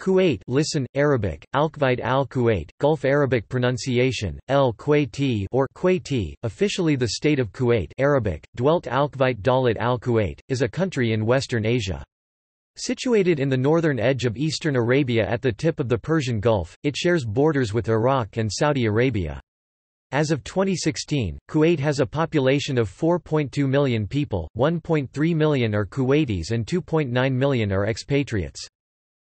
Kuwait listen, Arabic, Al-Kuwait al-Kuwait, Gulf Arabic pronunciation, El Kuwaiti or Kuwaiti, officially the state of Kuwait Arabic, dwelt Dalit al-Kuwait, is a country in Western Asia. Situated in the northern edge of eastern Arabia at the tip of the Persian Gulf, it shares borders with Iraq and Saudi Arabia. As of 2016, Kuwait has a population of 4.2 million people, 1.3 million are Kuwaitis and 2.9 million are expatriates.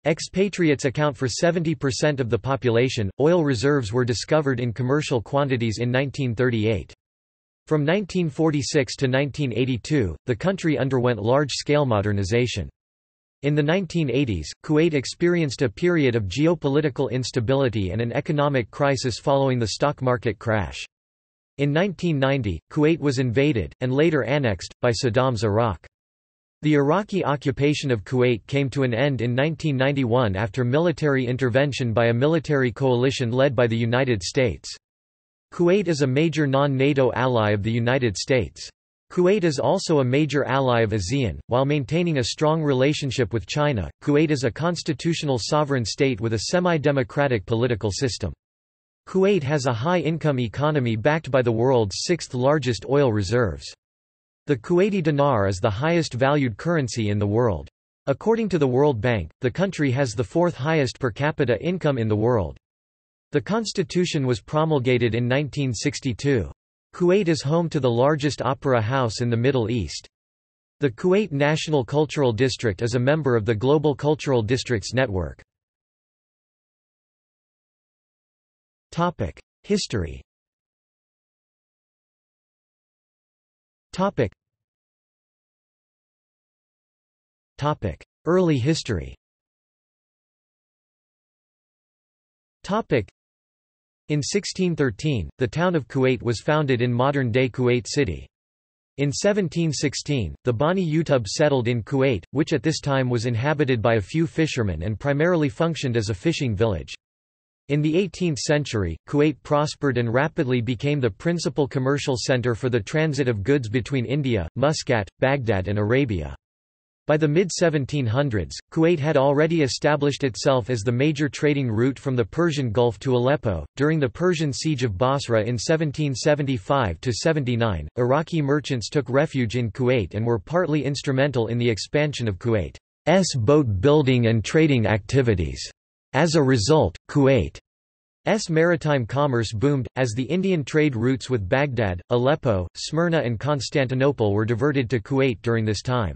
Expatriates account for 70% of the population. Oil reserves were discovered in commercial quantities in 1938. From 1946 to 1982, the country underwent large-scale modernization. In the 1980s, Kuwait experienced a period of geopolitical instability and an economic crisis following the stock market crash. In 1990, Kuwait was invaded, and later annexed, by Saddam's Iraq. The Iraqi occupation of Kuwait came to an end in 1991 after military intervention by a military coalition led by the United States. Kuwait is a major non-NATO ally of the United States. Kuwait is also a major ally of ASEAN, while maintaining a strong relationship with China. Kuwait is a constitutional sovereign state with a semi-democratic political system. Kuwait has a high-income economy backed by the world's sixth largest oil reserves. The Kuwaiti dinar is the highest valued currency in the world. According to the World Bank, the country has the fourth highest per capita income in the world. The constitution was promulgated in 1962. Kuwait is home to the largest opera house in the Middle East. The Kuwait National Cultural District is a member of the Global Cultural Districts Network. History Topic. Topic. Early history Topic. In 1613, the town of Kuwait was founded in modern-day Kuwait City. In 1716, the Bani Utub settled in Kuwait, which at this time was inhabited by a few fishermen and primarily functioned as a fishing village. In the 18th century, Kuwait prospered and rapidly became the principal commercial center for the transit of goods between India, Muscat, Baghdad and Arabia. By the mid-1700s, Kuwait had already established itself as the major trading route from the Persian Gulf to Aleppo. During the Persian siege of Basra in 1775–79, Iraqi merchants took refuge in Kuwait and were partly instrumental in the expansion of Kuwait's boat building and trading activities. As a result, Kuwait's maritime commerce boomed, as the Indian trade routes with Baghdad, Aleppo, Smyrna and Constantinople were diverted to Kuwait during this time.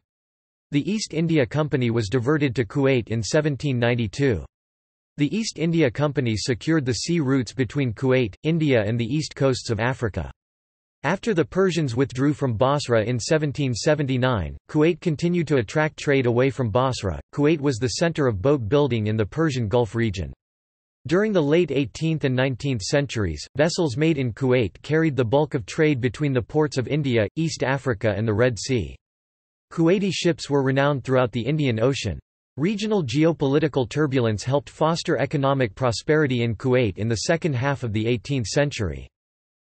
The East India Company was diverted to Kuwait in 1792. The East India Company secured the sea routes between Kuwait, India and the east coasts of Africa. After the Persians withdrew from Basra in 1779, Kuwait continued to attract trade away from Basra. Kuwait was the center of boat building in the Persian Gulf region. During the late 18th and 19th centuries, vessels made in Kuwait carried the bulk of trade between the ports of India, East Africa and the Red Sea. Kuwaiti ships were renowned throughout the Indian Ocean. Regional geopolitical turbulence helped foster economic prosperity in Kuwait in the second half of the 18th century.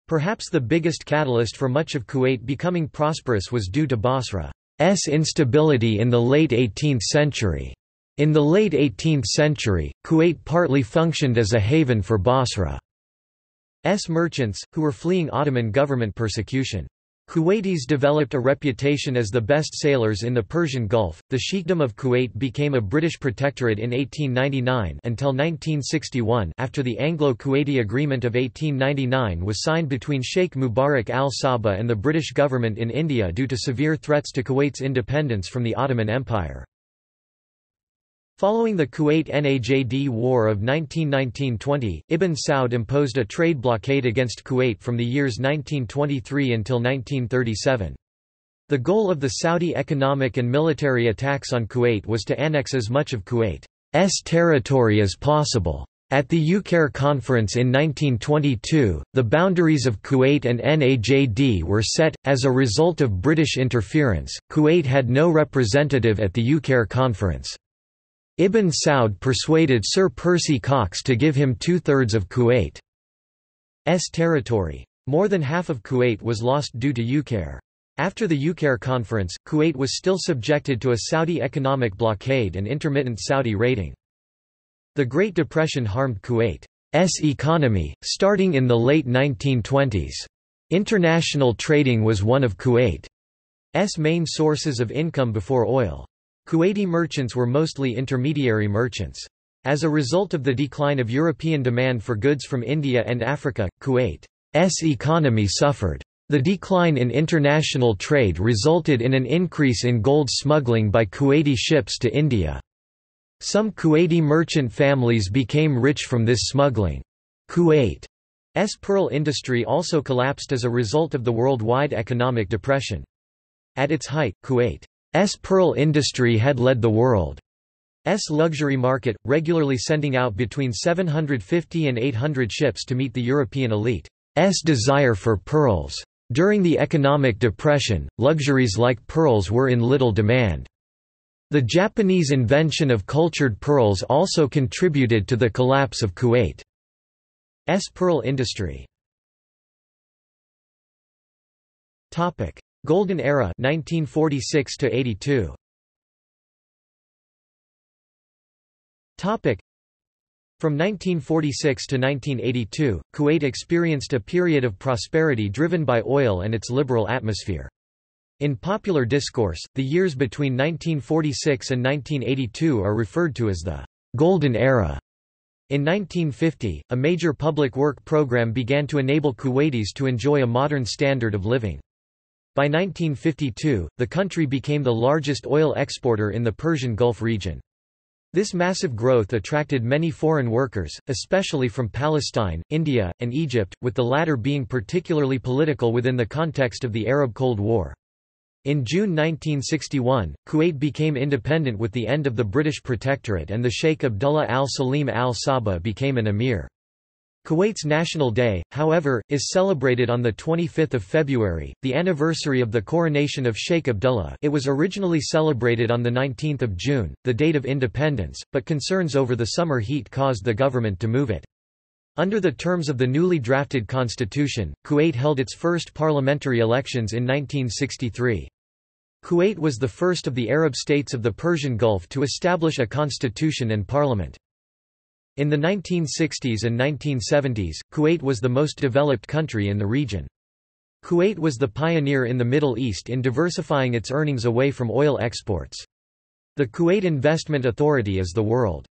Perhaps the biggest catalyst for much of Kuwait becoming prosperous was due to Basra's instability in the late 18th century. In the late 18th century, Kuwait partly functioned as a haven for Basra's merchants, who were fleeing Ottoman government persecution. Kuwaitis developed a reputation as the best sailors in the Persian Gulf. The Sheikhdom of Kuwait became a British protectorate in 1899 until 1961 after the Anglo-Kuwaiti Agreement of 1899 was signed between Sheikh Mubarak al-Sabah and the British government in India due to severe threats to Kuwait's independence from the Ottoman Empire. Following the Kuwait-Najd War of 1919–20, Ibn Saud imposed a trade blockade against Kuwait from the years 1923 until 1937. The goal of the Saudi economic and military attacks on Kuwait was to annex as much of Kuwait's territory as possible. At the Uqair conference in 1922, the boundaries of Kuwait and Najd were set. As a result of British interference, Kuwait had no representative at the Uqair conference. Ibn Saud persuaded Sir Percy Cox to give him two-thirds of Kuwait's territory. More than half of Kuwait was lost due to Uqair. After the Uqair conference, Kuwait was still subjected to a Saudi economic blockade and intermittent Saudi raiding. The Great Depression harmed Kuwait's economy, starting in the late 1920s. International trading was one of Kuwait's main sources of income before oil. Kuwaiti merchants were mostly intermediary merchants. As a result of the decline of European demand for goods from India and Africa, Kuwait's economy suffered. The decline in international trade resulted in an increase in gold smuggling by Kuwaiti ships to India. Some Kuwaiti merchant families became rich from this smuggling. Kuwait's pearl industry also collapsed as a result of the worldwide economic depression. At its height, Kuwait's pearl industry had led the world. S luxury market, regularly sending out between 750 and 800 ships to meet the European elite's desire for pearls. During the economic depression, luxuries like pearls were in little demand. The Japanese invention of cultured pearls also contributed to the collapse of Kuwait's pearl industry. Golden Era 1946 82. From 1946 to 1982, Kuwait experienced a period of prosperity driven by oil and its liberal atmosphere. In popular discourse, the years between 1946 and 1982 are referred to as the Golden Era. In 1950, a major public work program began to enable Kuwaitis to enjoy a modern standard of living. By 1952, the country became the largest oil exporter in the Persian Gulf region. This massive growth attracted many foreign workers, especially from Palestine, India, and Egypt, with the latter being particularly political within the context of the Arab Cold War. In June 1961, Kuwait became independent with the end of the British protectorate and the Sheikh Abdullah al-Salim al-Sabah became an emir. Kuwait's National Day, however, is celebrated on 25 February, the anniversary of the coronation of Sheikh Abdullah it was originally celebrated on 19 June, the date of independence, but concerns over the summer heat caused the government to move it. Under the terms of the newly drafted constitution, Kuwait held its first parliamentary elections in 1963. Kuwait was the first of the Arab states of the Persian Gulf to establish a constitution and parliament. In the 1960s and 1970s, Kuwait was the most developed country in the region. Kuwait was the pioneer in the Middle East in diversifying its earnings away from oil exports. The Kuwait Investment Authority is the world's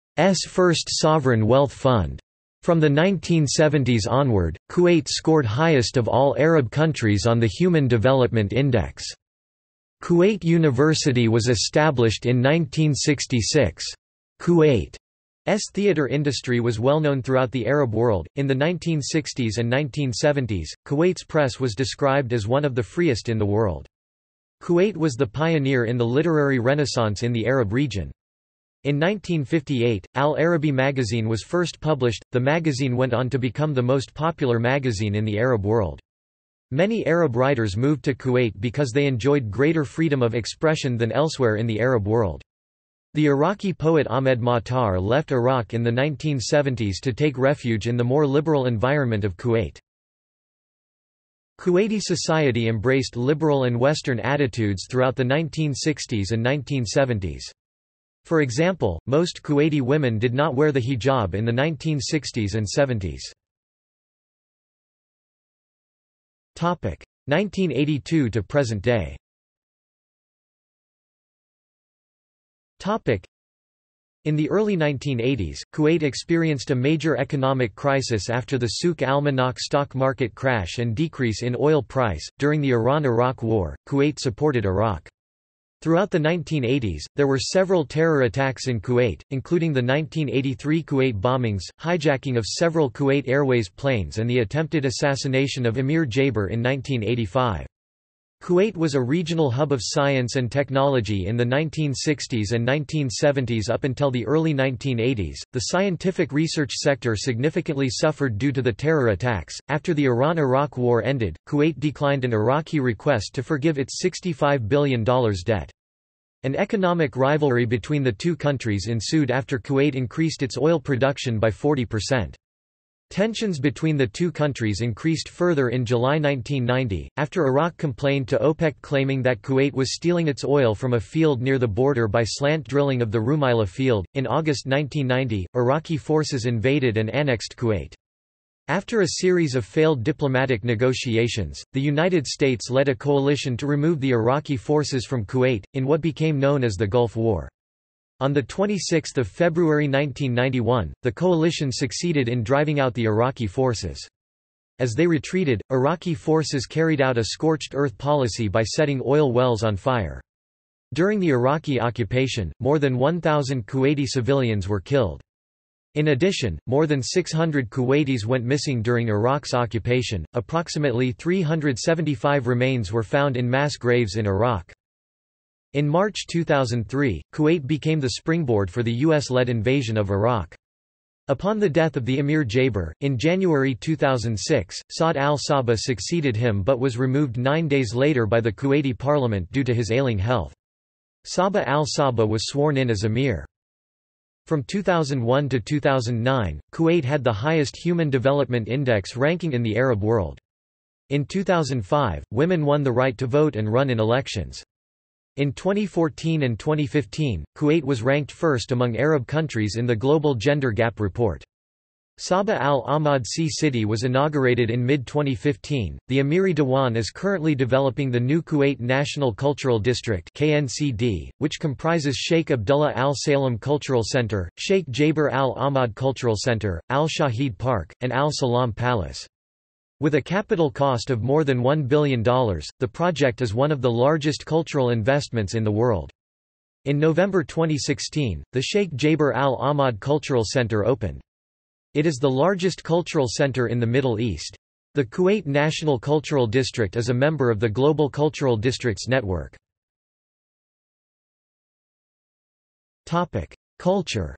first sovereign wealth fund. From the 1970s onward, Kuwait scored highest of all Arab countries on the Human Development Index. Kuwait University was established in 1966. Kuwait S theater industry was well known throughout the Arab world. In the 1960s and 1970s, Kuwait's press was described as one of the freest in the world. Kuwait was the pioneer in the literary renaissance in the Arab region. In 1958, Al Arabi magazine was first published. The magazine went on to become the most popular magazine in the Arab world. Many Arab writers moved to Kuwait because they enjoyed greater freedom of expression than elsewhere in the Arab world. The Iraqi poet Ahmed Matar left Iraq in the 1970s to take refuge in the more liberal environment of Kuwait. Kuwaiti society embraced liberal and Western attitudes throughout the 1960s and 1970s. For example, most Kuwaiti women did not wear the hijab in the 1960s and 70s. 1982 to present day In the early 1980s, Kuwait experienced a major economic crisis after the Souk al-Manakh stock market crash and decrease in oil price. During the Iran-Iraq War, Kuwait supported Iraq. Throughout the 1980s, there were several terror attacks in Kuwait, including the 1983 Kuwait bombings, hijacking of several Kuwait Airways planes and the attempted assassination of Emir Jaber in 1985. Kuwait was a regional hub of science and technology in the 1960s and 1970s up until the early 1980s. The scientific research sector significantly suffered due to the terror attacks. After the Iran Iraq War ended, Kuwait declined an Iraqi request to forgive its $65 billion debt. An economic rivalry between the two countries ensued after Kuwait increased its oil production by 40%. Tensions between the two countries increased further in July 1990, after Iraq complained to OPEC claiming that Kuwait was stealing its oil from a field near the border by slant drilling of the Rumaila field. In August 1990, Iraqi forces invaded and annexed Kuwait. After a series of failed diplomatic negotiations, the United States led a coalition to remove the Iraqi forces from Kuwait, in what became known as the Gulf War. On 26 February 1991, the coalition succeeded in driving out the Iraqi forces. As they retreated, Iraqi forces carried out a scorched earth policy by setting oil wells on fire. During the Iraqi occupation, more than 1,000 Kuwaiti civilians were killed. In addition, more than 600 Kuwaitis went missing during Iraq's occupation. Approximately 375 remains were found in mass graves in Iraq. In March 2003, Kuwait became the springboard for the U.S.-led invasion of Iraq. Upon the death of the Emir Jaber, in January 2006, Saad al-Sabah succeeded him but was removed nine days later by the Kuwaiti parliament due to his ailing health. Sabah al-Sabah was sworn in as emir. From 2001 to 2009, Kuwait had the highest Human Development Index ranking in the Arab world. In 2005, women won the right to vote and run in elections. In 2014 and 2015, Kuwait was ranked first among Arab countries in the Global Gender Gap Report. Sabah Al Ahmad Sea City was inaugurated in mid-2015. The Amiri Dewan is currently developing the new Kuwait National Cultural District (KNCD), which comprises Sheikh Abdullah Al Salem Cultural Center, Sheikh Jaber Al Ahmad Cultural Center, Al Shahid Park, and Al Salam Palace. With a capital cost of more than $1 billion, the project is one of the largest cultural investments in the world. In November 2016, the Sheikh Jaber Al Ahmad Cultural Center opened. It is the largest cultural center in the Middle East. The Kuwait National Cultural District is a member of the Global Cultural Districts Network. Culture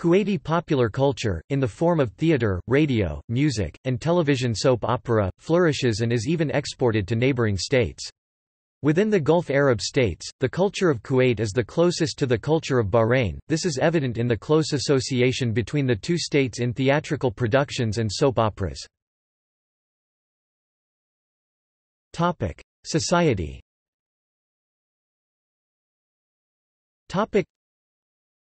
Kuwaiti popular culture, in the form of theatre, radio, music, and television soap opera, flourishes and is even exported to neighbouring states. Within the Gulf Arab states, the culture of Kuwait is the closest to the culture of Bahrain, this is evident in the close association between the two states in theatrical productions and soap operas. Society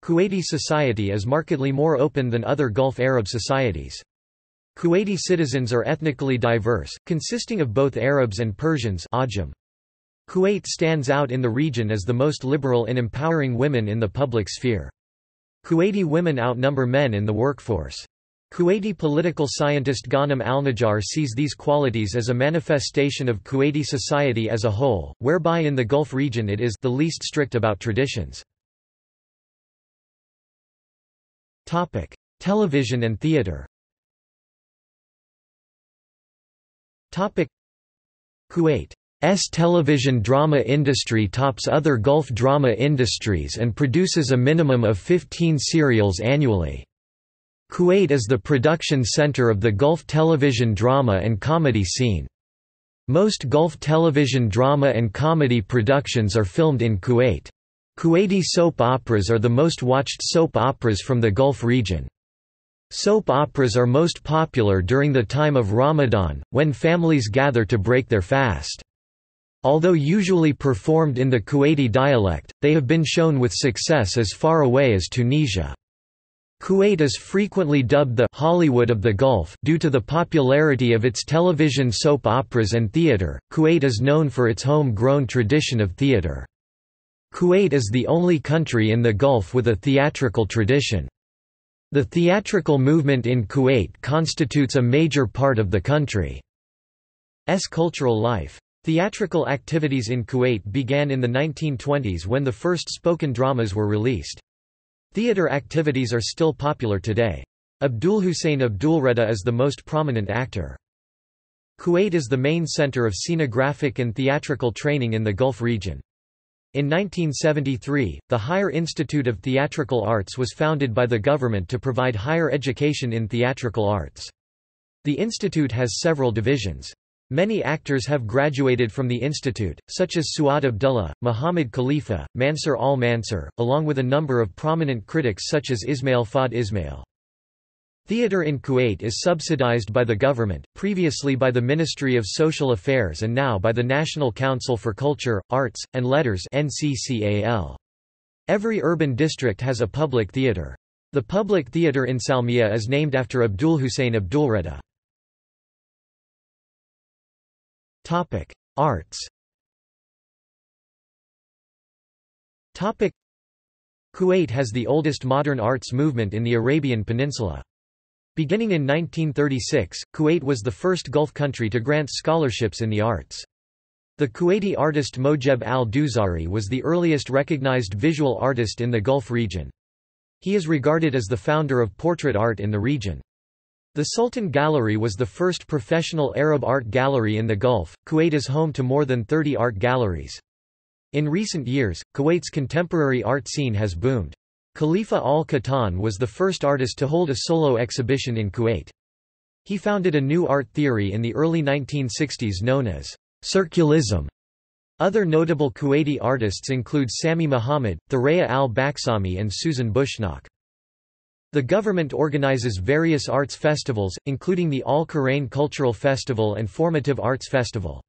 Kuwaiti society is markedly more open than other Gulf Arab societies. Kuwaiti citizens are ethnically diverse, consisting of both Arabs and Persians Kuwait stands out in the region as the most liberal in empowering women in the public sphere. Kuwaiti women outnumber men in the workforce. Kuwaiti political scientist Ghanem Alnajjar sees these qualities as a manifestation of Kuwaiti society as a whole, whereby in the Gulf region it is the least strict about traditions. Topic: Television and theater. Topic: Kuwait's television drama industry tops other Gulf drama industries and produces a minimum of 15 serials annually. Kuwait is the production center of the Gulf television drama and comedy scene. Most Gulf television drama and comedy productions are filmed in Kuwait. Kuwaiti soap operas are the most watched soap operas from the Gulf region. Soap operas are most popular during the time of Ramadan, when families gather to break their fast. Although usually performed in the Kuwaiti dialect, they have been shown with success as far away as Tunisia. Kuwait is frequently dubbed the Hollywood of the Gulf due to the popularity of its television soap operas and theater. Kuwait is known for its home-grown tradition of theater. Kuwait is the only country in the Gulf with a theatrical tradition. The theatrical movement in Kuwait constitutes a major part of the country's cultural life. Theatrical activities in Kuwait began in the 1920s when the first spoken dramas were released. Theater activities are still popular today. Abdul Hussein Abdulreda is the most prominent actor. Kuwait is the main center of scenographic and theatrical training in the Gulf region. In 1973, the Higher Institute of Theatrical Arts was founded by the government to provide higher education in theatrical arts. The institute has several divisions. Many actors have graduated from the institute, such as Suad Abdullah, Muhammad Khalifa, Mansur al-Mansur, along with a number of prominent critics such as Ismail Fahd Ismail. Theatre in Kuwait is subsidized by the government, previously by the Ministry of Social Affairs and now by the National Council for Culture, Arts, and Letters Every urban district has a public theatre. The public theatre in Salmiya is named after Abdul Hussein Abdulreda. Arts Kuwait has the oldest modern arts movement in the Arabian Peninsula. Beginning in 1936, Kuwait was the first Gulf country to grant scholarships in the arts. The Kuwaiti artist Mojeb al-Dousari was the earliest recognized visual artist in the Gulf region. He is regarded as the founder of portrait art in the region. The Sultan Gallery was the first professional Arab art gallery in the Gulf. Kuwait is home to more than 30 art galleries. In recent years, Kuwait's contemporary art scene has boomed. Khalifa al-Qahtan was the first artist to hold a solo exhibition in Kuwait. He founded a new art theory in the early 1960s known as circulism. Other notable Kuwaiti artists include Sami Muhammad, Thuraya al-Baksami and Susan Bushnak. The government organizes various arts festivals, including the Al-Qurain Cultural Festival and Formative Arts Festival.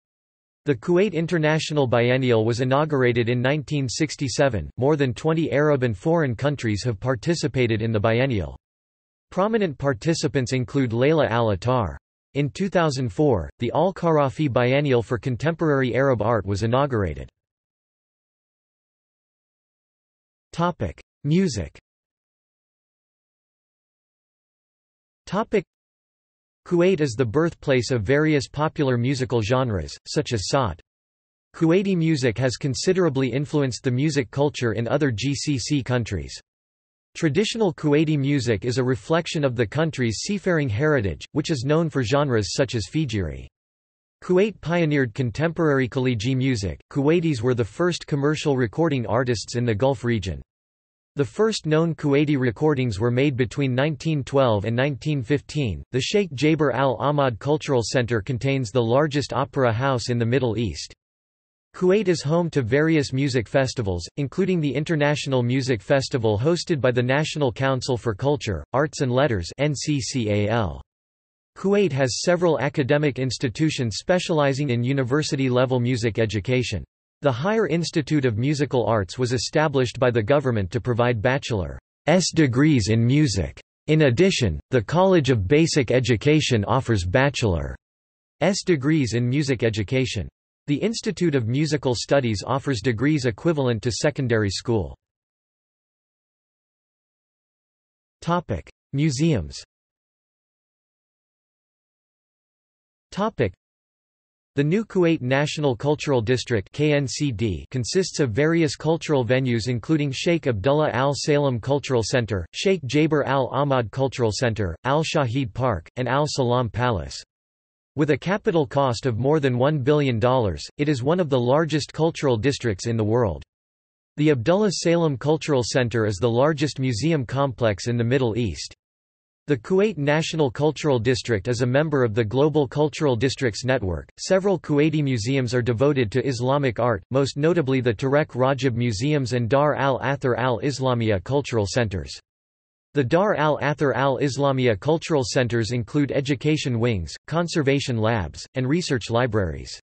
The Kuwait International Biennial was inaugurated in 1967. More than 20 Arab and foreign countries have participated in the biennial. Prominent participants include Layla al-Attar. In 2004, the Al-Kharafi Biennial for Contemporary Arab Art was inaugurated. Topic: Music Kuwait is the birthplace of various popular musical genres, such as Sawt. Kuwaiti music has considerably influenced the music culture in other GCC countries. Traditional Kuwaiti music is a reflection of the country's seafaring heritage, which is known for genres such as Fijiri. Kuwait pioneered contemporary Khaliji music. Kuwaitis were the first commercial recording artists in the Gulf region. The first known Kuwaiti recordings were made between 1912 and 1915. The Sheikh Jaber Al Ahmad Cultural Center contains the largest opera house in the Middle East. Kuwait is home to various music festivals, including the International Music Festival hosted by the National Council for Culture, Arts and Letters NCCAL. Kuwait has several academic institutions specializing in university-level music education. The Higher Institute of Musical Arts was established by the government to provide bachelor's degrees in music. In addition, the College of Basic Education offers bachelor's degrees in music education. The Institute of Musical Studies offers degrees equivalent to secondary school. Museums the new Kuwait National Cultural District KNCD consists of various cultural venues including Sheikh Abdullah Al Salem Cultural Center, Sheikh Jaber Al Ahmad Cultural Center, Al Shahid Park, and Al Salam Palace. With a capital cost of more than $1 billion, it is one of the largest cultural districts in the world. The Abdullah Salem Cultural Center is the largest museum complex in the Middle East. The Kuwait National Cultural District is a member of the Global Cultural Districts Network. Several Kuwaiti museums are devoted to Islamic art, most notably the Tarek Rajab Museums and Dar al Athar al Islamiyya Cultural Centers. The Dar al Athar al Islamiyya Cultural Centers include education wings, conservation labs, and research libraries.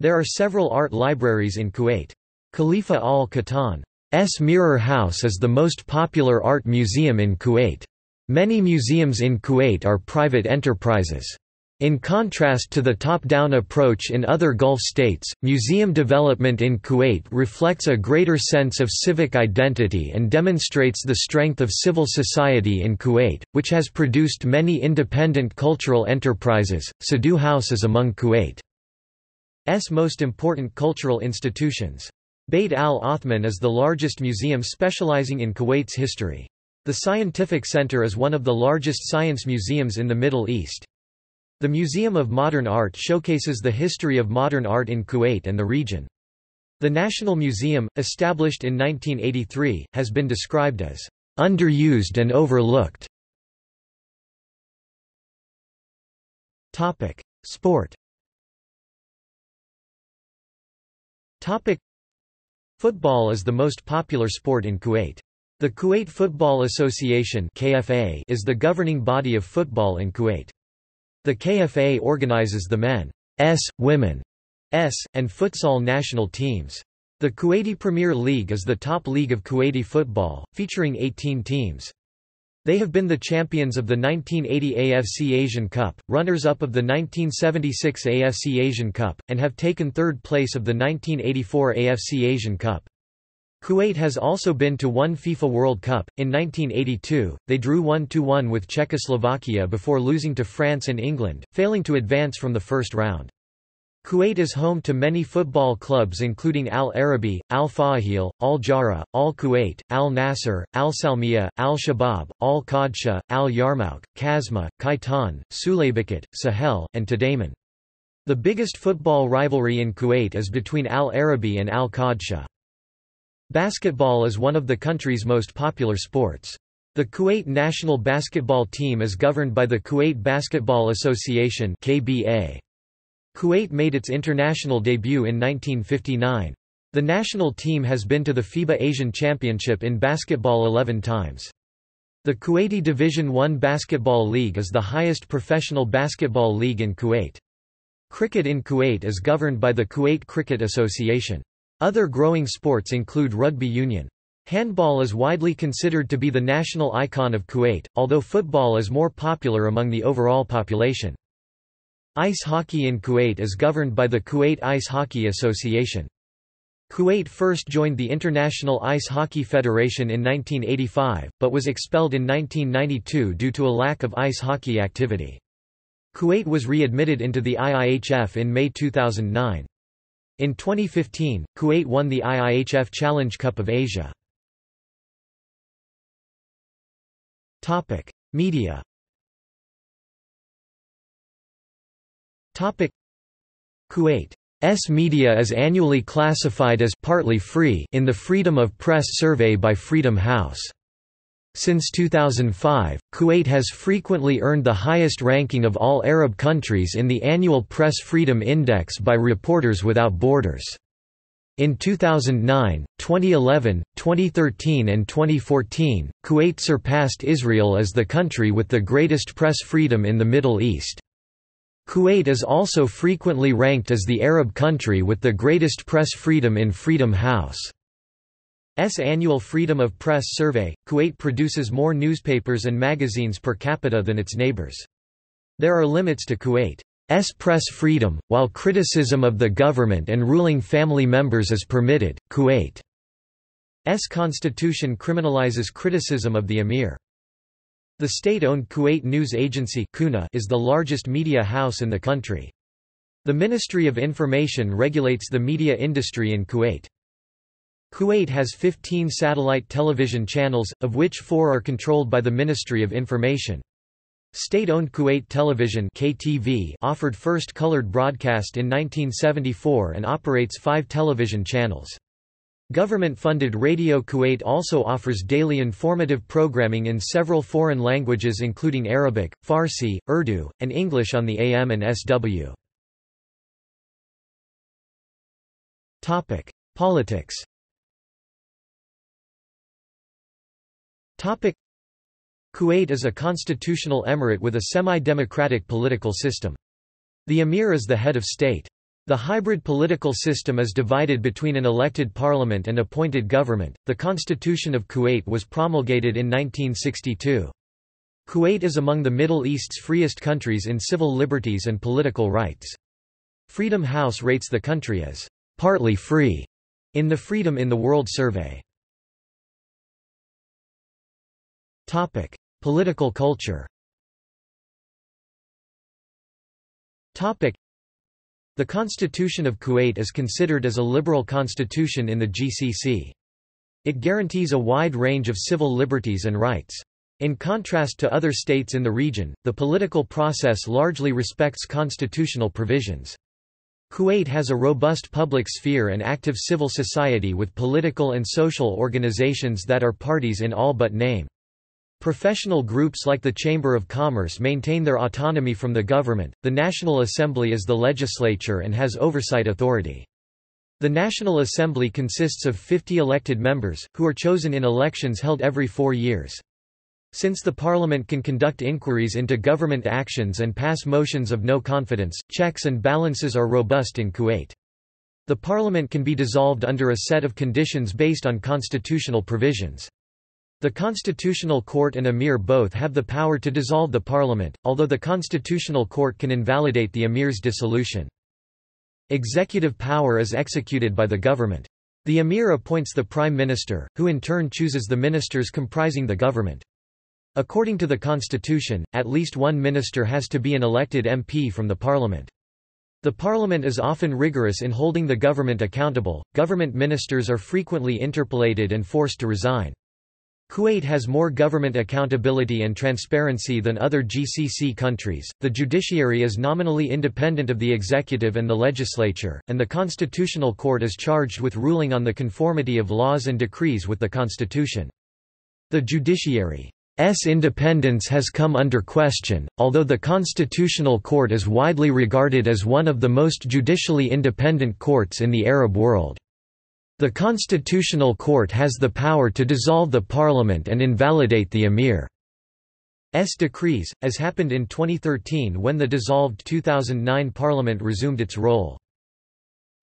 There are several art libraries in Kuwait. Khalifa al Qahtan's Mirror House is the most popular art museum in Kuwait. Many museums in Kuwait are private enterprises. In contrast to the top-down approach in other Gulf states, museum development in Kuwait reflects a greater sense of civic identity and demonstrates the strength of civil society in Kuwait, which has produced many independent cultural enterprises. Sadu House is among Kuwait's most important cultural institutions. Beit al-Othman is the largest museum specializing in Kuwait's history. The Scientific Center is one of the largest science museums in the Middle East. The Museum of Modern Art showcases the history of modern art in Kuwait and the region. The National Museum, established in 1983, has been described as underused and overlooked. Topic: Sport Topic. Football is the most popular sport in Kuwait. The Kuwait Football Association KFA is the governing body of football in Kuwait. The KFA organizes the men's, women's, and futsal national teams. The Kuwaiti Premier League is the top league of Kuwaiti football, featuring 18 teams. They have been the champions of the 1980 AFC Asian Cup, runners-up of the 1976 AFC Asian Cup, and have taken third place of the 1984 AFC Asian Cup. Kuwait has also been to one FIFA World Cup. In 1982, they drew 1-1 with Czechoslovakia before losing to France and England, failing to advance from the first round. Kuwait is home to many football clubs including Al Arabi, Al Fahil, Al Jahra, Al Kuwait, Al Nasser, Al Salmiya, Al Shabab, Al Qadsia, Al Yarmouk, Kazma, Khaitan, Sulaibikhat, Sahel, and Tadamon. The biggest football rivalry in Kuwait is between Al Arabi and Al Qadsia. Basketball is one of the country's most popular sports. The Kuwait national basketball team is governed by the Kuwait Basketball Association KBA. Kuwait made its international debut in 1959. The national team has been to the FIBA Asian Championship in basketball 11 times. The Kuwaiti Division I Basketball League is the highest professional basketball league in Kuwait. Cricket in Kuwait is governed by the Kuwait Cricket Association. Other growing sports include rugby union. Handball is widely considered to be the national icon of Kuwait, although football is more popular among the overall population. Ice hockey in Kuwait is governed by the Kuwait Ice Hockey Association. Kuwait first joined the International Ice Hockey Federation in 1985, but was expelled in 1992 due to a lack of ice hockey activity. Kuwait was readmitted into the IIHF in May 2009. In 2015, Kuwait won the IIHF Challenge Cup of Asia. Media Kuwait's media is annually classified as partly free in the Freedom of Press survey by Freedom House. Since 2005, Kuwait has frequently earned the highest ranking of all Arab countries in the annual Press Freedom Index by Reporters Without Borders. In 2009, 2011, 2013 and 2014, Kuwait surpassed Israel as the country with the greatest press freedom in the Middle East. Kuwait is also frequently ranked as the Arab country with the greatest press freedom in Freedom House. S annual Freedom of Press survey, Kuwait produces more newspapers and magazines per capita than its neighbors. There are limits to Kuwait's press freedom, while criticism of the government and ruling family members is permitted. Kuwait's constitution criminalizes criticism of the emir. The state-owned Kuwait News Agency is the largest media house in the country. The Ministry of Information regulates the media industry in Kuwait. Kuwait has 15 satellite television channels, of which four are controlled by the Ministry of Information. State-owned Kuwait Television KTV offered first colored broadcast in 1974 and operates five television channels. Government-funded Radio Kuwait also offers daily informative programming in several foreign languages including Arabic, Farsi, Urdu, and English on the AM and SW. Politics Kuwait is a constitutional emirate with a semi-democratic political system. The emir is the head of state. The hybrid political system is divided between an elected parliament and appointed government. The Constitution of Kuwait was promulgated in 1962. Kuwait is among the Middle East's freest countries in civil liberties and political rights. Freedom House rates the country as partly free in the Freedom in the World survey. Topic: Political culture. Topic: the Constitution of Kuwait is considered as a liberal constitution in the GCC. It guarantees a wide range of civil liberties and rights. In contrast to other states in the region, the political process largely respects constitutional provisions. Kuwait has a robust public sphere and active civil society with political and social organizations that are parties in all but name. Professional groups like the Chamber of Commerce maintain their autonomy from the government. The National Assembly is the legislature and has oversight authority. The National Assembly consists of 50 elected members, who are chosen in elections held every four years. Since the parliament can conduct inquiries into government actions and pass motions of no confidence, checks and balances are robust in Kuwait. The parliament can be dissolved under a set of conditions based on constitutional provisions. The Constitutional Court and Emir both have the power to dissolve the parliament, although the Constitutional Court can invalidate the Emir's dissolution. Executive power is executed by the government. The emir appoints the prime minister, who in turn chooses the ministers comprising the government. According to the constitution, at least one minister has to be an elected MP from the parliament. The parliament is often rigorous in holding the government accountable, government ministers are frequently interpellated and forced to resign. Kuwait has more government accountability and transparency than other GCC countries. The judiciary is nominally independent of the executive and the legislature, and the Constitutional Court is charged with ruling on the conformity of laws and decrees with the Constitution. The judiciary's independence has come under question, although the Constitutional Court is widely regarded as one of the most judicially independent courts in the Arab world. The Constitutional Court has the power to dissolve the parliament and invalidate the emir's decrees, as happened in 2013 when the dissolved 2009 parliament resumed its role.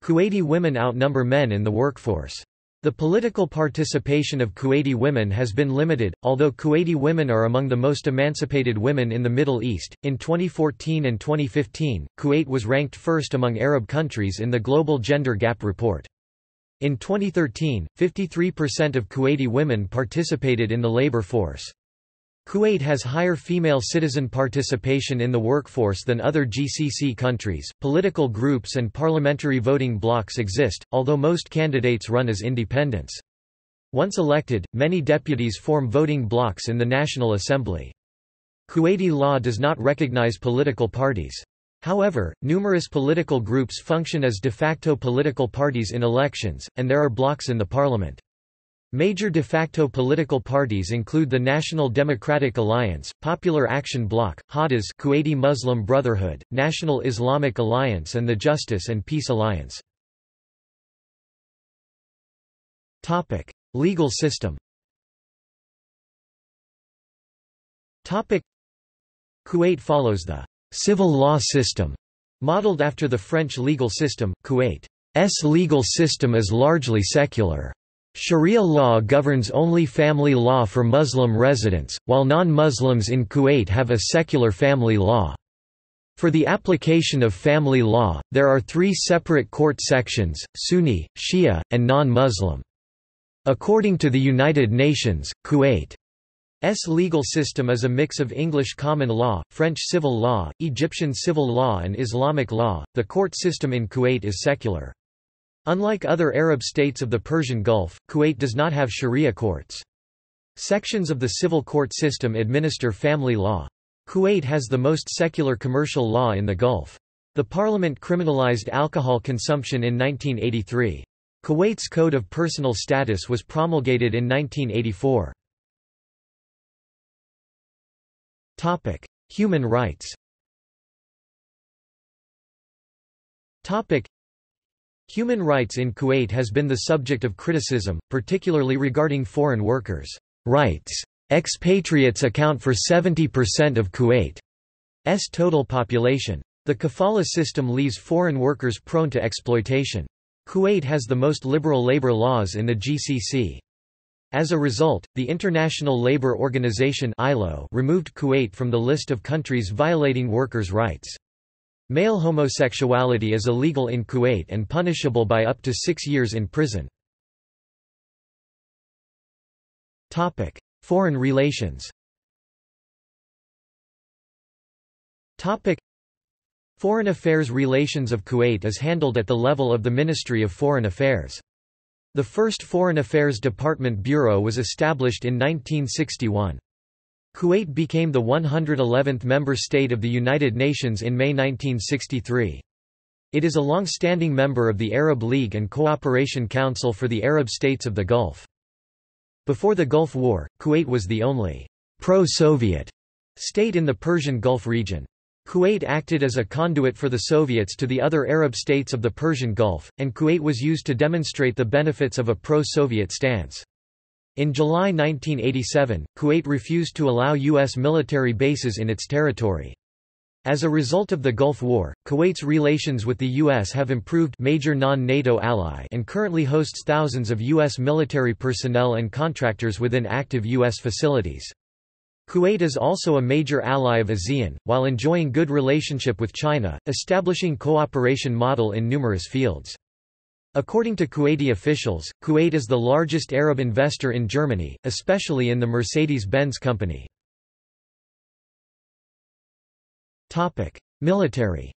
Kuwaiti women outnumber men in the workforce. The political participation of Kuwaiti women has been limited, although Kuwaiti women are among the most emancipated women in the Middle East. In 2014 and 2015, Kuwait was ranked first among Arab countries in the Global Gender Gap Report. In 2013, 53% of Kuwaiti women participated in the labor force. Kuwait has higher female citizen participation in the workforce than other GCC countries. Political groups and parliamentary voting blocs exist, although most candidates run as independents. Once elected, many deputies form voting blocs in the National Assembly. Kuwaiti law does not recognize political parties. However, numerous political groups function as de facto political parties in elections, and there are blocs in the parliament. Major de facto political parties include the National Democratic Alliance, Popular Action Bloc, Hadas Kuwaiti Muslim Brotherhood, National Islamic Alliance and the Justice and Peace Alliance. Topic: Legal system. Topic: Kuwait follows the civil law system, modeled after the French legal system. Kuwait's legal system is largely secular. Sharia law governs only family law for Muslim residents, while non-Muslims in Kuwait have a secular family law. For the application of family law, there are three separate court sections, Sunni, Shia, and non-Muslim. According to the United Nations, Kuwait S legal system is a mix of English common law, French civil law, Egyptian civil law and Islamic law. The court system in Kuwait is secular. Unlike other Arab states of the Persian Gulf, Kuwait does not have sharia courts. Sections of the civil court system administer family law. Kuwait has the most secular commercial law in the Gulf. The parliament criminalized alcohol consumption in 1983. Kuwait's Code of Personal Status was promulgated in 1984. Topic: Human rights. Topic: Human rights in Kuwait has been the subject of criticism, particularly regarding foreign workers' rights. Expatriates account for 70% of Kuwait's total population. The kafala system leaves foreign workers prone to exploitation. Kuwait has the most liberal labor laws in the GCC. As a result, the International Labour Organization (ILO) removed Kuwait from the list of countries violating workers' rights. Male homosexuality is illegal in Kuwait and punishable by up to six years in prison. Topic: Foreign relations. Topic: Foreign affairs relations of Kuwait is handled at the level of the Ministry of Foreign Affairs. The first Foreign Affairs Department Bureau was established in 1961. Kuwait became the 111th member state of the United Nations in May 1963. It is a long-standing member of the Arab League and Cooperation Council for the Arab States of the Gulf. Before the Gulf War, Kuwait was the only pro-Soviet state in the Persian Gulf region. Kuwait acted as a conduit for the Soviets to the other Arab states of the Persian Gulf, and Kuwait was used to demonstrate the benefits of a pro-Soviet stance. In July 1987, Kuwait refused to allow U.S. military bases in its territory. As a result of the Gulf War, Kuwait's relations with the U.S. have improved major non-NATO ally and currently hosts thousands of U.S. military personnel and contractors within active U.S. facilities. Kuwait is also a major ally of ASEAN, while enjoying good relationship with China, establishing cooperation model in numerous fields. According to Kuwaiti officials, Kuwait is the largest Arab investor in Germany, especially in the Mercedes-Benz company. Military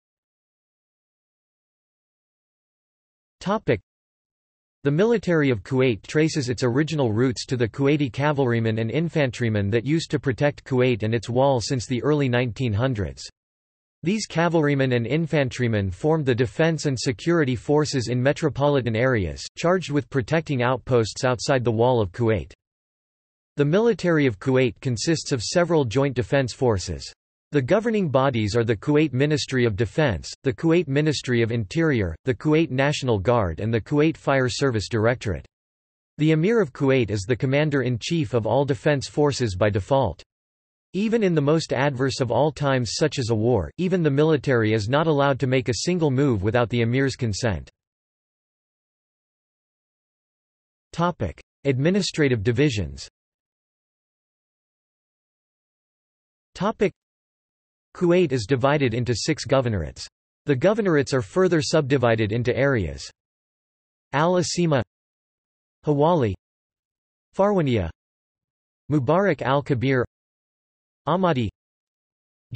the military of Kuwait traces its original roots to the Kuwaiti cavalrymen and infantrymen that used to protect Kuwait and its wall since the early 1900s. These cavalrymen and infantrymen formed the defense and security forces in metropolitan areas, charged with protecting outposts outside the wall of Kuwait. The military of Kuwait consists of several joint defense forces. The governing bodies are the Kuwait Ministry of Defense, the Kuwait Ministry of Interior, the Kuwait National Guard and the Kuwait Fire Service Directorate. The Emir of Kuwait is the commander-in-chief of all defense forces by default. Even in the most adverse of all times such as a war, even the military is not allowed to make a single move without the emir's consent. Administrative divisions Kuwait is divided into six governorates. The governorates are further subdivided into areas. Al-Asima Hawali Farwaniya Mubarak al-Kabir Ahmadi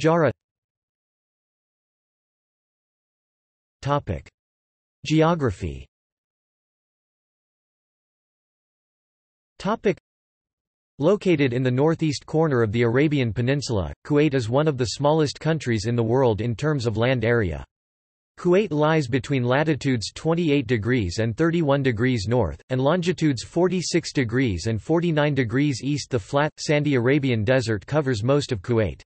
Jahra Geography Located in the northeast corner of the Arabian Peninsula, Kuwait is one of the smallest countries in the world in terms of land area. Kuwait lies between latitudes 28 degrees and 31 degrees north, and longitudes 46 degrees and 49 degrees east. The flat, sandy Arabian Desert covers most of Kuwait.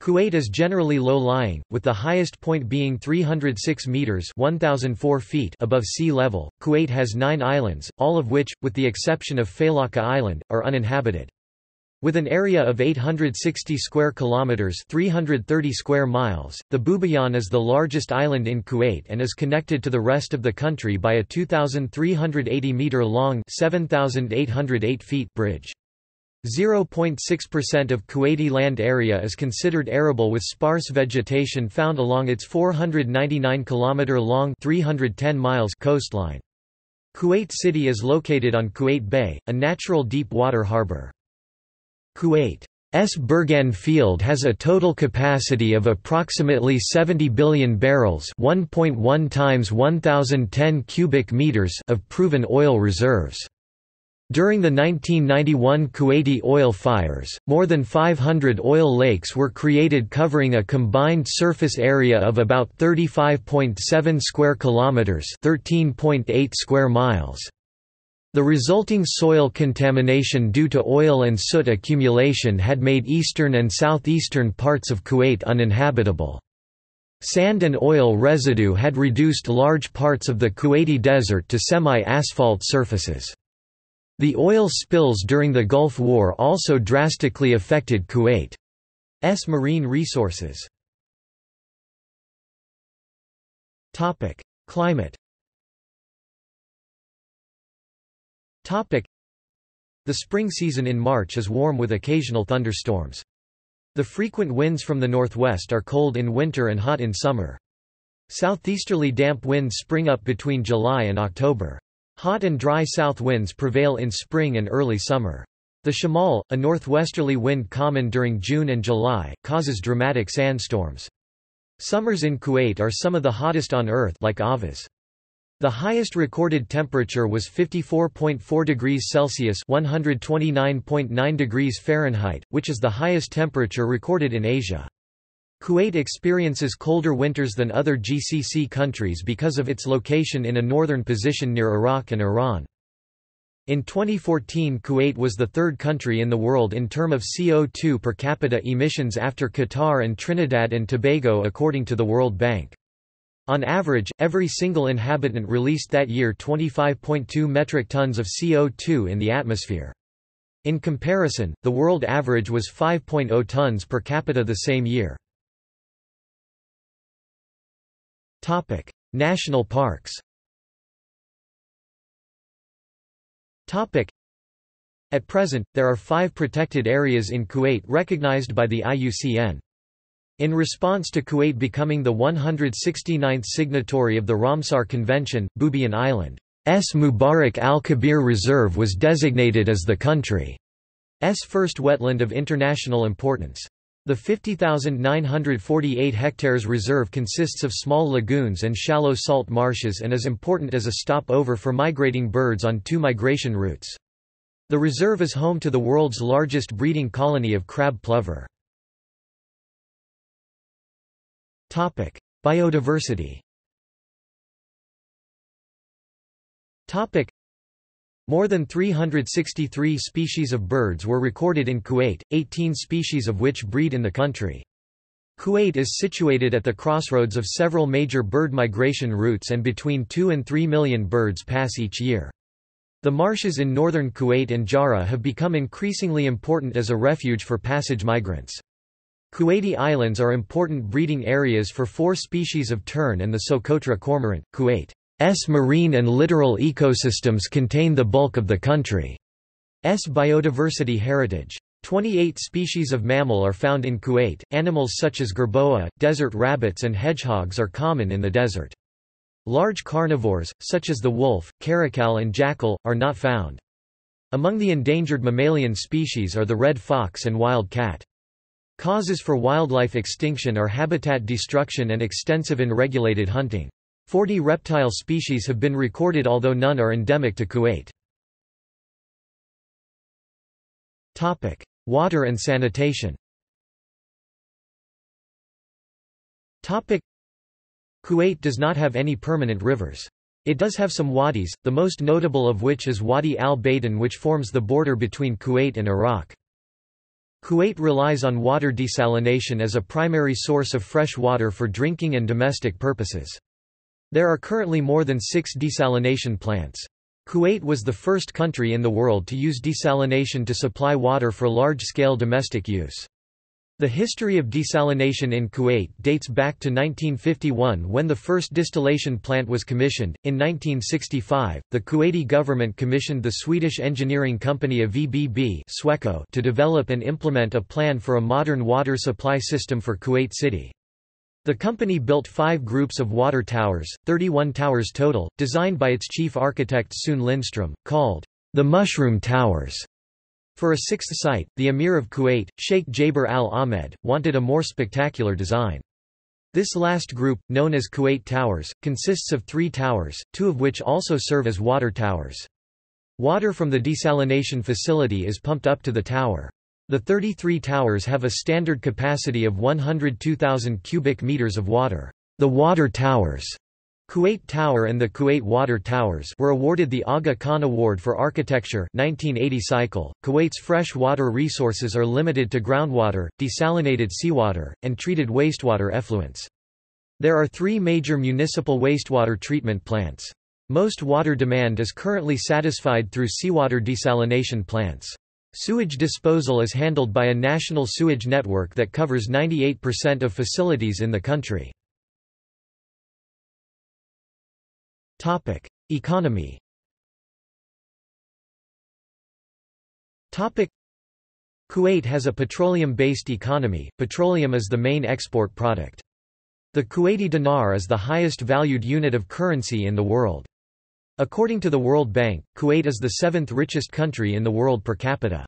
Kuwait is generally low-lying, with the highest point being 306 meters (1004 feet) above sea level. Kuwait has 9 islands, all of which, with the exception of Failaka Island, are uninhabited. With an area of 860 square kilometers (330 square miles), the Bubiyan is the largest island in Kuwait and is connected to the rest of the country by a 2380 meter long (7808 feet) bridge. 0.6% of Kuwaiti land area is considered arable with sparse vegetation found along its 499 km long 310 miles coastline. Kuwait City is located on Kuwait Bay, a natural deep water harbor. Kuwait's Burgan field has a total capacity of approximately 70 billion barrels 1.1 times 1010 cubic meters of proven oil reserves. During the 1991 Kuwaiti oil fires, more than 500 oil lakes were created covering a combined surface area of about 35.7 square kilometers, 13.8 square miles. The resulting soil contamination due to oil and soot accumulation had made eastern and southeastern parts of Kuwait uninhabitable. Sand and oil residue had reduced large parts of the Kuwaiti desert to semi-asphalt surfaces. The oil spills during the Gulf War also drastically affected Kuwait's marine resources. Climate The spring season in March is warm with occasional thunderstorms. The frequent winds from the northwest are cold in winter and hot in summer. Southeasterly damp winds spring up between July and October. Hot and dry south winds prevail in spring and early summer. The shamal, a northwesterly wind common during June and July, causes dramatic sandstorms. Summers in Kuwait are some of the hottest on Earth like Ahvaz. The highest recorded temperature was 54.4 degrees Celsius (129.9 degrees Fahrenheit), which is the highest temperature recorded in Asia. Kuwait experiences colder winters than other GCC countries because of its location in a northern position near Iraq and Iran. In 2014 Kuwait was the third country in the world in term of CO2 per capita emissions after Qatar and Trinidad and Tobago according to the World Bank. On average, every single inhabitant released that year 25.2 metric tons of CO2 in the atmosphere. In comparison, the world average was 5.0 tons per capita the same year. National parks Topic: At present, there are five protected areas in Kuwait recognized by the IUCN. In response to Kuwait becoming the 169th signatory of the Ramsar Convention, Bubiyan Island's Mubarak al-Kabir Reserve was designated as the country's first wetland of international importance. The 50,948 hectares reserve consists of small lagoons and shallow salt marshes and is important as a stopover for migrating birds on two migration routes. The reserve is home to the world's largest breeding colony of crab plover. Biodiversity more than 363 species of birds were recorded in Kuwait, 18 species of which breed in the country. Kuwait is situated at the crossroads of several major bird migration routes and between 2 and 3 million birds pass each year. The marshes in northern Kuwait and Jahra have become increasingly important as a refuge for passage migrants. Kuwaiti Islands are important breeding areas for four species of tern and the Socotra cormorant. Kuwait S marine and littoral ecosystems contain the bulk of the country's biodiversity heritage. 28 species of mammal are found in Kuwait. Animals such as jerboa, desert rabbits, and hedgehogs are common in the desert. Large carnivores, such as the wolf, caracal, and jackal, are not found. Among the endangered mammalian species are the red fox and wild cat. Causes for wildlife extinction are habitat destruction and extensive unregulated hunting. Forty reptile species have been recorded although none are endemic to Kuwait. Water and sanitation Kuwait does not have any permanent rivers. It does have some wadis, the most notable of which is Wadi al-Baydan which forms the border between Kuwait and Iraq. Kuwait relies on water desalination as a primary source of fresh water for drinking and domestic purposes. There are currently more than six desalination plants. Kuwait was the first country in the world to use desalination to supply water for large-scale domestic use. The history of desalination in Kuwait dates back to 1951 when the first distillation plant was commissioned. In 1965, the Kuwaiti government commissioned the Swedish engineering company of VBB to develop and implement a plan for a modern water supply system for Kuwait City. The company built five groups of water towers, 31 towers total, designed by its chief architect Sune Lindström, called the Mushroom Towers. For a sixth site, the Emir of Kuwait, Sheikh Jaber al-Ahmed, wanted a more spectacular design. This last group, known as Kuwait Towers, consists of three towers, two of which also serve as water towers. Water from the desalination facility is pumped up to the tower. The 33 towers have a standard capacity of 102,000 cubic meters of water. The water towers Kuwait Tower and the Kuwait Water Towers were awarded the Aga Khan Award for Architecture 1980 cycle. Kuwait's fresh water resources are limited to groundwater, desalinated seawater, and treated wastewater effluents. There are three major municipal wastewater treatment plants. Most water demand is currently satisfied through seawater desalination plants. Sewage disposal is handled by a national sewage network that covers 98% of facilities in the country. Economy Kuwait has a petroleum-based economy, petroleum is the main export product. The Kuwaiti dinar is the highest valued unit of currency in the world. According to the World Bank, Kuwait is the seventh richest country in the world per capita.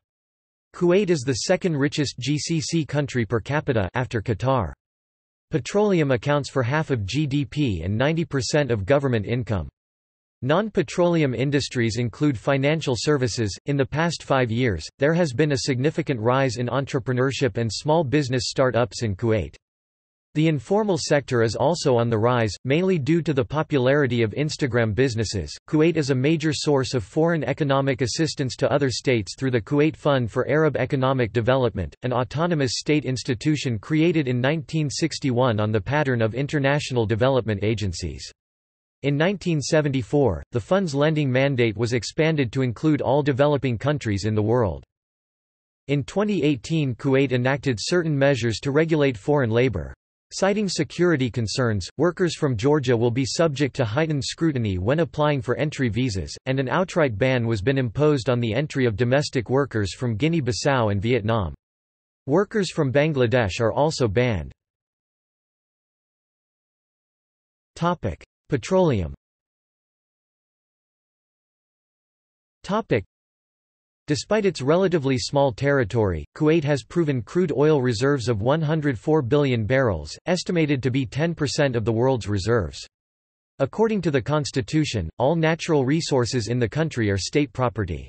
Kuwait is the second richest GCC country per capita after Qatar. Petroleum accounts for half of GDP and 90% of government income. Non-petroleum industries include financial services. In the past five years, there has been a significant rise in entrepreneurship and small business start-ups in Kuwait. The informal sector is also on the rise, mainly due to the popularity of Instagram businesses. Kuwait is a major source of foreign economic assistance to other states through the Kuwait Fund for Arab Economic Development, an autonomous state institution created in 1961 on the pattern of international development agencies. In 1974, the fund's lending mandate was expanded to include all developing countries in the world. In 2018 Kuwait enacted certain measures to regulate foreign labor. Citing security concerns, workers from Georgia will be subject to heightened scrutiny when applying for entry visas, and an outright ban was been imposed on the entry of domestic workers from Guinea-Bissau and Vietnam. Workers from Bangladesh are also banned. Petroleum Despite its relatively small territory, Kuwait has proven crude oil reserves of 104 billion barrels, estimated to be 10% of the world's reserves. According to the constitution, all natural resources in the country are state property.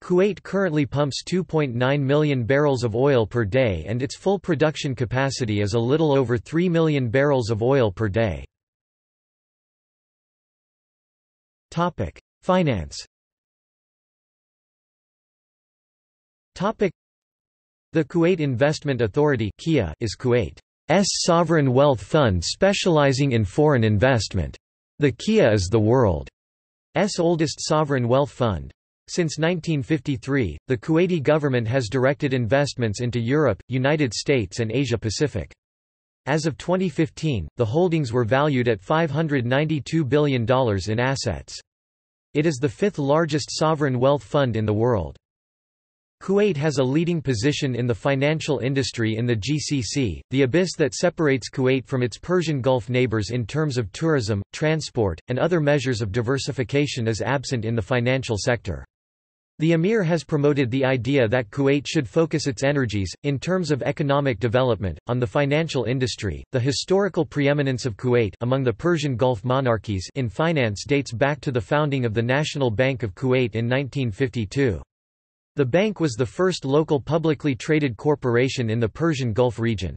Kuwait currently pumps 2.9 million barrels of oil per day and its full production capacity is a little over 3 million barrels of oil per day. Finance The Kuwait Investment Authority is Kuwait's sovereign wealth fund specializing in foreign investment. The KIA is the world's oldest sovereign wealth fund. Since 1953, the Kuwaiti government has directed investments into Europe, United States and Asia-Pacific. As of 2015, the holdings were valued at $592 billion in assets. It is the fifth largest sovereign wealth fund in the world. Kuwait has a leading position in the financial industry in the GCC, the abyss that separates Kuwait from its Persian Gulf neighbors in terms of tourism, transport, and other measures of diversification is absent in the financial sector. The emir has promoted the idea that Kuwait should focus its energies, in terms of economic development, on the financial industry. The historical preeminence of Kuwait among the Persian Gulf monarchies in finance dates back to the founding of the National Bank of Kuwait in 1952. The bank was the first local publicly traded corporation in the Persian Gulf region.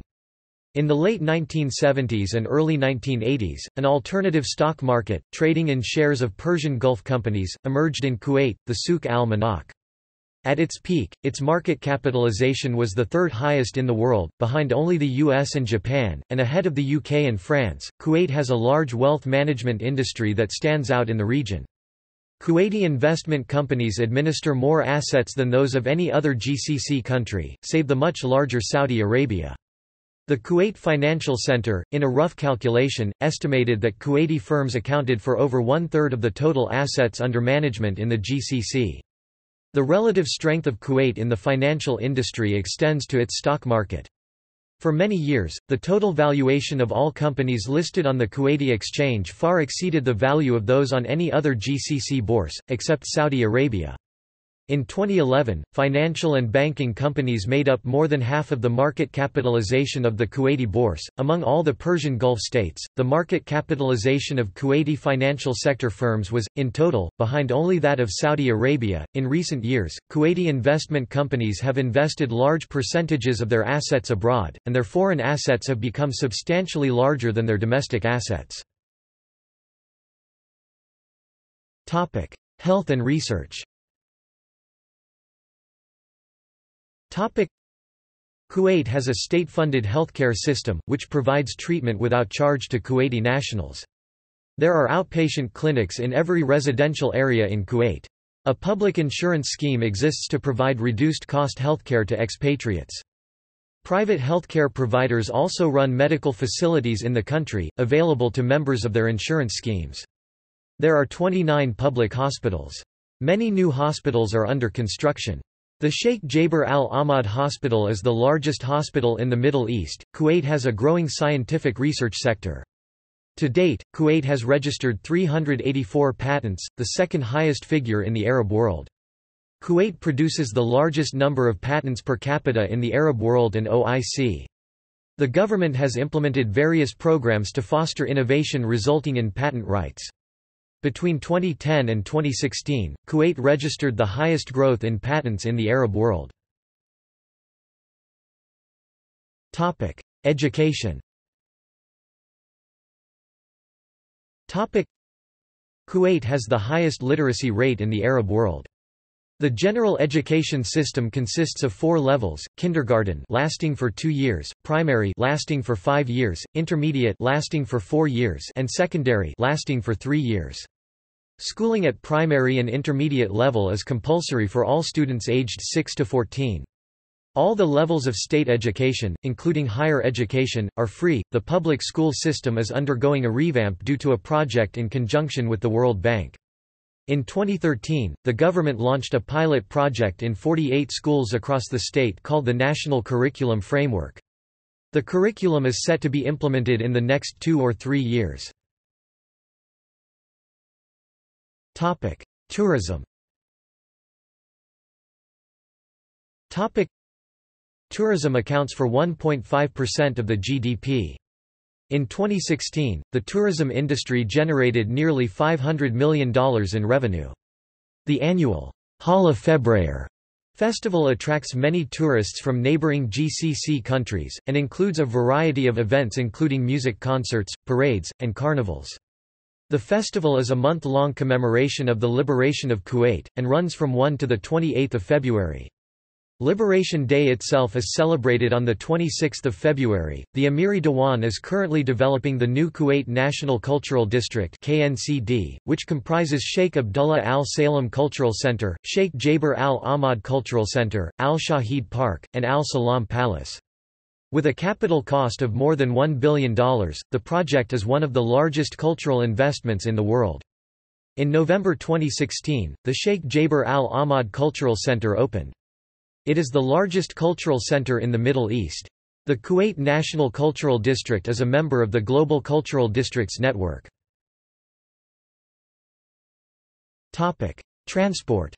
In the late 1970s and early 1980s, an alternative stock market, trading in shares of Persian Gulf companies, emerged in Kuwait, the Souk al-Manakh. At its peak, its market capitalization was the third highest in the world, behind only the US and Japan, and ahead of the UK and France. Kuwait has a large wealth management industry that stands out in the region. Kuwaiti investment companies administer more assets than those of any other GCC country, save the much larger Saudi Arabia. The Kuwait Financial Center, in a rough calculation, estimated that Kuwaiti firms accounted for over one-third of the total assets under management in the GCC. The relative strength of Kuwait in the financial industry extends to its stock market. For many years, the total valuation of all companies listed on the Kuwaiti exchange far exceeded the value of those on any other GCC bourse, except Saudi Arabia. In 2011, financial and banking companies made up more than half of the market capitalization of the Kuwaiti bourse. Among all the Persian Gulf states, the market capitalization of Kuwaiti financial sector firms was, in total, behind only that of Saudi Arabia. In recent years, Kuwaiti investment companies have invested large percentages of their assets abroad, and their foreign assets have become substantially larger than their domestic assets. Health and research Kuwait has a state-funded healthcare system, which provides treatment without charge to Kuwaiti nationals. There are outpatient clinics in every residential area in Kuwait. A public insurance scheme exists to provide reduced-cost healthcare to expatriates. Private healthcare providers also run medical facilities in the country, available to members of their insurance schemes. There are 29 public hospitals. Many new hospitals are under construction. The Sheikh Jaber Al Ahmad Hospital is the largest hospital in the Middle East. Kuwait has a growing scientific research sector. To date, Kuwait has registered 384 patents, the second highest figure in the Arab world. Kuwait produces the largest number of patents per capita in the Arab world and OIC. The government has implemented various programs to foster innovation resulting in patent rights. Between 2010 and 2016, Kuwait registered the highest growth in patents in the Arab world. Topic: Education. Topic: Kuwait has the highest literacy rate in the Arab world. The general education system consists of four levels, kindergarten lasting for two years, primary lasting for five years, intermediate lasting for four years and secondary lasting for three years. Schooling at primary and intermediate level is compulsory for all students aged 6 to 14. All the levels of state education, including higher education, are free. The public school system is undergoing a revamp due to a project in conjunction with the World Bank. In 2013, the government launched a pilot project in 48 schools across the state called the National Curriculum Framework. The curriculum is set to be implemented in the next two or three years. Tourism Tourism accounts for 1.5% of the GDP. In 2016, the tourism industry generated nearly $500 million in revenue. The annual Hala Febrayer festival attracts many tourists from neighboring GCC countries, and includes a variety of events including music concerts, parades, and carnivals. The festival is a month-long commemoration of the liberation of Kuwait, and runs from 1 to 28 February. Liberation Day itself is celebrated on 26 February. The Amiri Dewan is currently developing the new Kuwait National Cultural District (KNCD), which comprises Sheikh Abdullah Al Salem Cultural Center, Sheikh Jaber Al Ahmad Cultural Center, Al Shahid Park, and Al Salam Palace. With a capital cost of more than $1 billion, the project is one of the largest cultural investments in the world. In November 2016, the Sheikh Jaber Al Ahmad Cultural Center opened. It is the largest cultural center in the Middle East. The Kuwait National Cultural District is a member of the Global Cultural Districts Network. Transport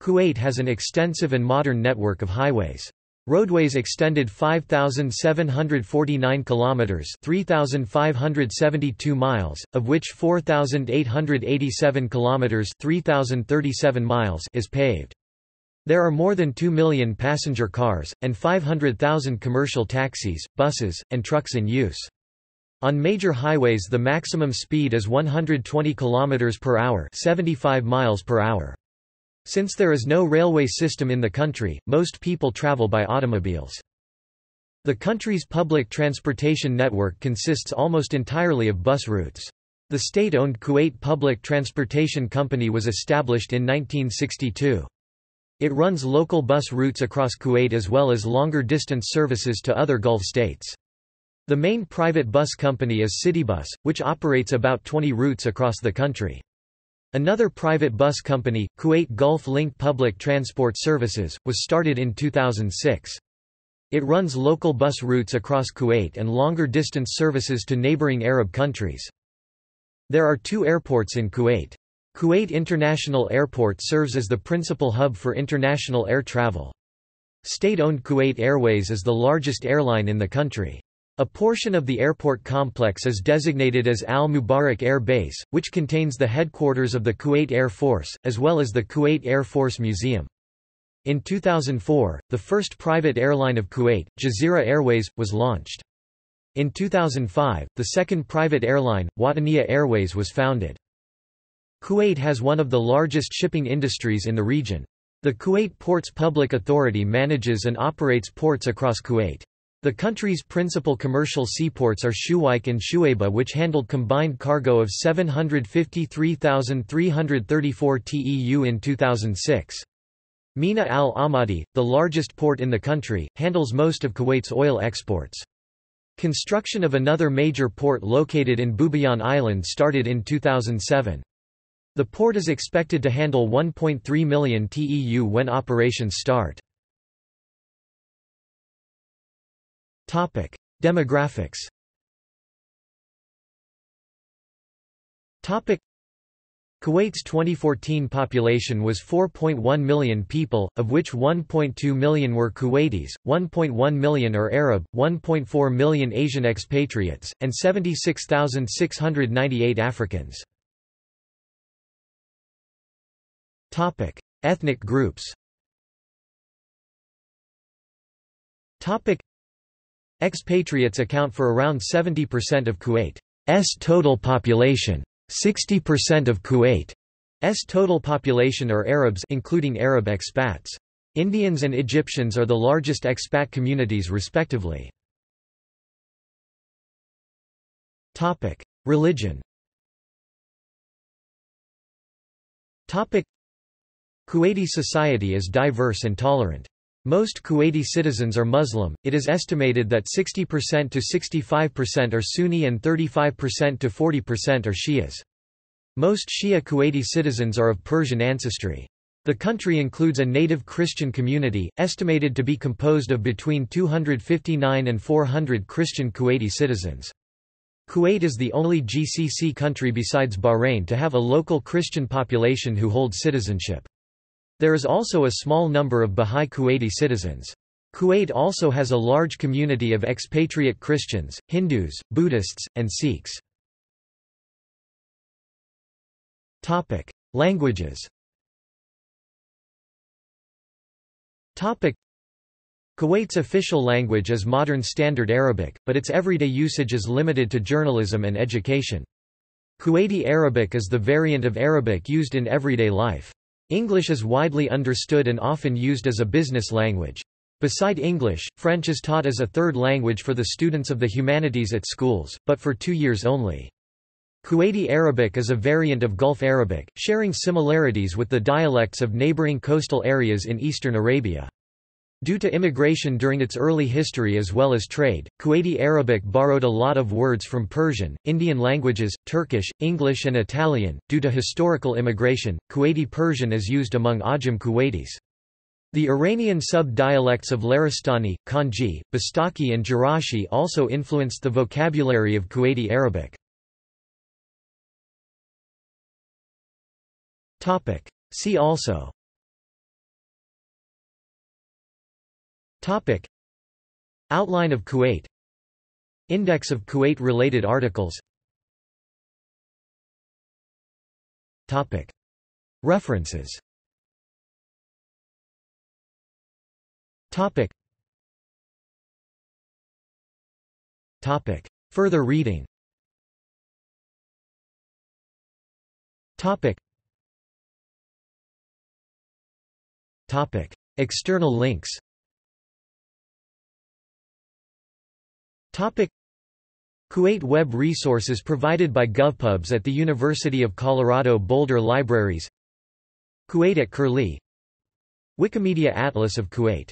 Kuwait has an extensive and modern network of highways. Roadways extended 5749 kilometers, 3572 miles, of which 4887 kilometers, 3037 miles is paved. There are more than 2 million passenger cars and 500,000 commercial taxis, buses, and trucks in use. On major highways the maximum speed is 120 km per hour, 75 miles per hour. Since there is no railway system in the country, most people travel by automobiles. The country's public transportation network consists almost entirely of bus routes. The state-owned Kuwait Public Transportation Company was established in 1962. It runs local bus routes across Kuwait as well as longer-distance services to other Gulf states. The main private bus company is Citybus, which operates about 20 routes across the country. Another private bus company, Kuwait Gulf Link Public Transport Services, was started in 2006. It runs local bus routes across Kuwait and longer distance services to neighboring Arab countries. There are two airports in Kuwait. Kuwait International Airport serves as the principal hub for international air travel. State-owned Kuwait Airways is the largest airline in the country. A portion of the airport complex is designated as Al Mubarak Air Base, which contains the headquarters of the Kuwait Air Force, as well as the Kuwait Air Force Museum. In 2004, the first private airline of Kuwait, Jazeera Airways, was launched. In 2005, the second private airline, Wataniya Airways was founded. Kuwait has one of the largest shipping industries in the region. The Kuwait Ports Public Authority manages and operates ports across Kuwait. The country's principal commercial seaports are Shuwaikh and Shuaibah which handled combined cargo of 753,334 TEU in 2006. Mina al Ahmadi, the largest port in the country, handles most of Kuwait's oil exports. Construction of another major port located in Bubiyan Island started in 2007. The port is expected to handle 1.3 million TEU when operations start. Topic: Demographics. Topic: Kuwait's 2014 population was 4.1 million people, of which 1.2 million were Kuwaitis, 1.1 million are Arab, 1.4 million Asian expatriates, and 76,698 Africans. Topic: Ethnic groups. Topic: Expatriates account for around 70% of Kuwait's total population. 60% of Kuwait's total population are Arabs including Arab expats. Indians and Egyptians are the largest expat communities respectively. Religion Kuwaiti society is diverse and tolerant. Most Kuwaiti citizens are Muslim, it is estimated that 60% to 65% are Sunni and 35% to 40% are Shias. Most Shia Kuwaiti citizens are of Persian ancestry. The country includes a native Christian community, estimated to be composed of between 259 and 400 Christian Kuwaiti citizens. Kuwait is the only GCC country besides Bahrain to have a local Christian population who hold citizenship. There is also a small number of Bahá'í Kuwaiti citizens. Kuwait also has a large community of expatriate Christians, Hindus, Buddhists, and Sikhs. Languages Kuwait's official language is Modern Standard Arabic, but its everyday usage is limited to journalism and education. Kuwaiti Arabic is the variant of Arabic used in everyday life. English is widely understood and often used as a business language. Beside English, French is taught as a third language for the students of the humanities at schools, but for two years only. Kuwaiti Arabic is a variant of Gulf Arabic, sharing similarities with the dialects of neighboring coastal areas in eastern Arabia. Due to immigration during its early history as well as trade, Kuwaiti Arabic borrowed a lot of words from Persian, Indian languages, Turkish, English and Italian. Due to historical immigration, Kuwaiti Persian is used among Ajam Kuwaitis. The Iranian sub-dialects of Laristani, Khonji, Bastaki and Gerashi also influenced the vocabulary of Kuwaiti Arabic. See also Topic. Outline of Kuwait Index of Kuwait-related articles Topic. References Topic. Topic. Further reading Topic. Topic. External links Topic. Kuwait Web resources provided by GovPubs at the University of Colorado Boulder Libraries. Kuwait at Curlie. Wikimedia Atlas of Kuwait